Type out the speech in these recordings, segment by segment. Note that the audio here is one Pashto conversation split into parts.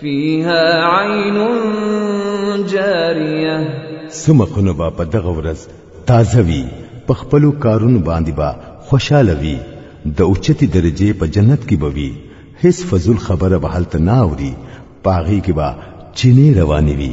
فيها عين جاريه سمخونه با په دغه ورځ تازه وي په خپل کارونو باندې با خوشاله وي د اوچتي درجه په جنت کې بوي هیڅ فزول خبره به حالت نه اوري پاغي کې با چینه رواني وي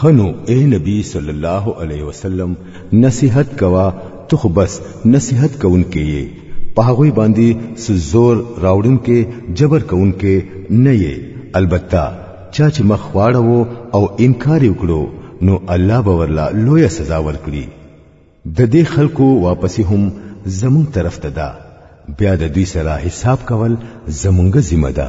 خنو اے نبی صلی الله علیه وسلم نصیحت کوا تو خو بس نصیحت کون کې یې په هغه باندې سزور راوړن کې جبر کون کې نه یې البته چا چې مخ واړه وو او انکار وکړو نو الله به ورلا لوی سزا ورکړي د دې خلکو واپسی هم زمون طرف ته ده بیا د دوی سره حساب کول زمونږه ذمہ ده